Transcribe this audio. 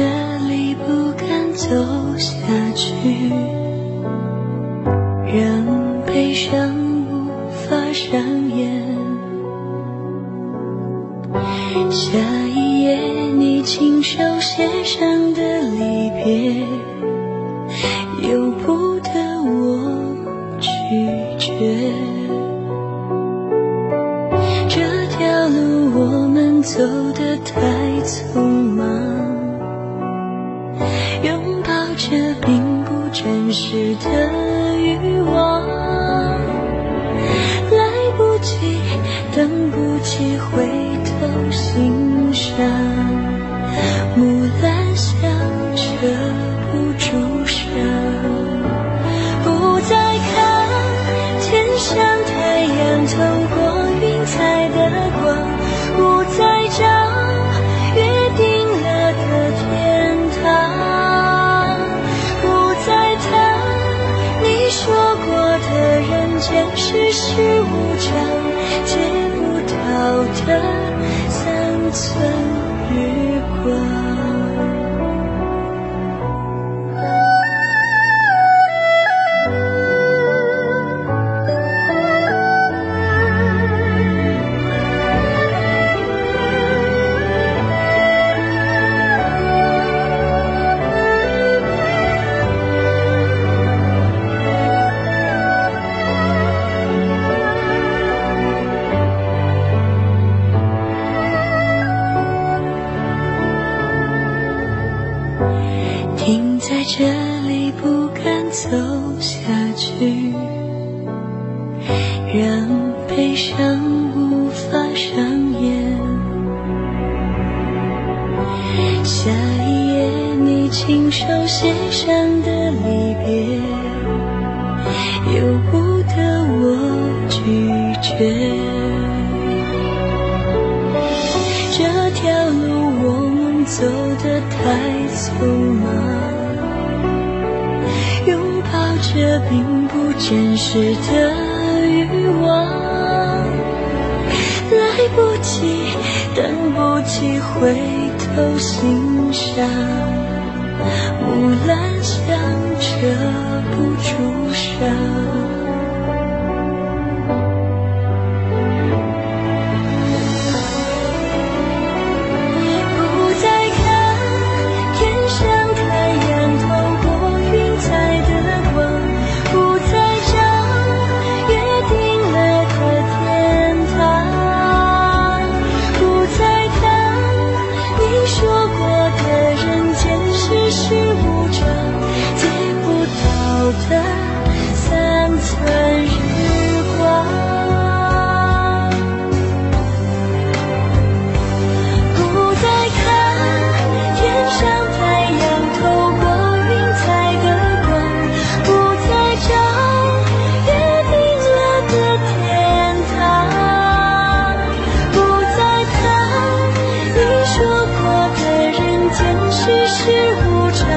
这里不敢走下去让悲伤无法上演下一页你亲手写上的离别由不得我拒绝这条路我们走得太匆忙。这并不真实的欲望，来不及，等不及回间世事无常，借不到的三寸日光。这里，不敢走下去，让悲伤无法上演。下一页你亲手写上的离别，由不得我拒绝。这条路我们走得太匆忙，这并不真实的欲望，来不及，等不及回头欣赏，木兰香世事无常，